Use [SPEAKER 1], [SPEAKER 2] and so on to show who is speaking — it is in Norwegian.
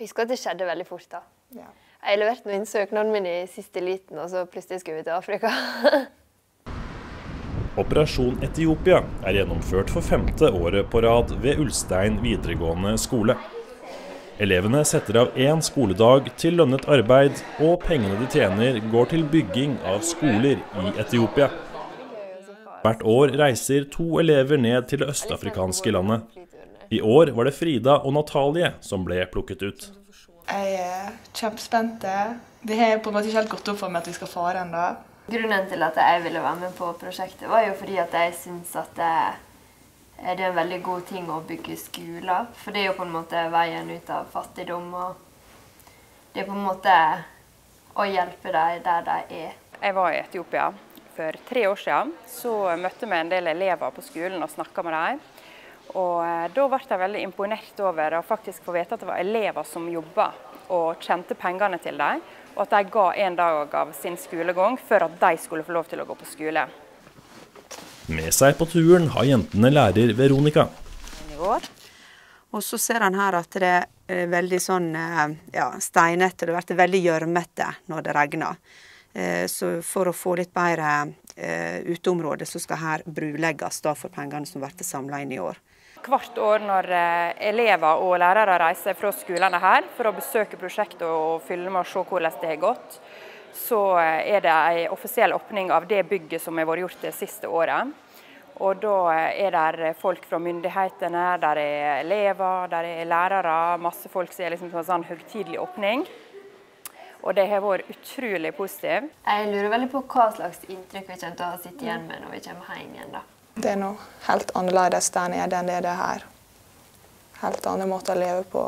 [SPEAKER 1] Jeg husker at det skjedde veldig fort. da.
[SPEAKER 2] Ja.
[SPEAKER 1] Jeg leverte nå inn søknaden min i siste liten, og så plutselig skulle vi til Afrika.
[SPEAKER 3] Operasjon Etiopia er gjennomført for femte året på rad ved Ulstein videregående skole. Elevene setter av én skoledag til lønnet arbeid, og pengene de tjener går til bygging av skoler i Etiopia. Hvert år reiser to elever ned til det østafrikanske landet. I år var det Frida og Natalie som ble plukket ut.
[SPEAKER 2] Jeg er kjempespent. Det har på en måte ikke helt gått opp for meg at vi skal fare ennå.
[SPEAKER 1] Grunnen til at jeg ville være med på prosjektet, var jo fordi at jeg syns at det, det er en veldig god ting å bygge skoler. For det er jo på en måte veien ut av fattigdom, og det er på en måte å hjelpe dem der de er.
[SPEAKER 4] Jeg var i Etiopia for tre år siden. Så møtte vi en del elever på skolen og snakka med dem. Og eh, da ble jeg veldig imponert over å faktisk få vite at det var elever som jobba og kjente pengene til dem, og at de ga en dag av sin skolegang for at de skulle få lov til å gå på skole.
[SPEAKER 3] Med seg på turen har jentene lærer Veronica.
[SPEAKER 5] Og så ser han her at det er veldig sånn eh, ja, steinete. Det blir veldig gjørmete når det regner. Eh, Så for å få litt bedre uteområde, så skal her brulegges da for pengene som blir samla inn i år.
[SPEAKER 4] Hvert år når eh, elever og lærere reiser fra skolene her for å besøke prosjektet og filme og se hvordan det har gått, så eh, er det en offisiell åpning av det bygget som har vært gjort det siste året. Og da eh, er det folk fra myndighetene, der er elever, der er lærere, masse folk som er liksom en sånn høytidelig åpning. Og det har vært utrolig positivt.
[SPEAKER 1] Jeg lurer veldig på hva slags inntrykk vi kommer til å sitte igjen med når vi kommer hjem igjen. da.
[SPEAKER 2] Det er noe helt annerledes der nede enn det er her. Helt annen måte å leve på.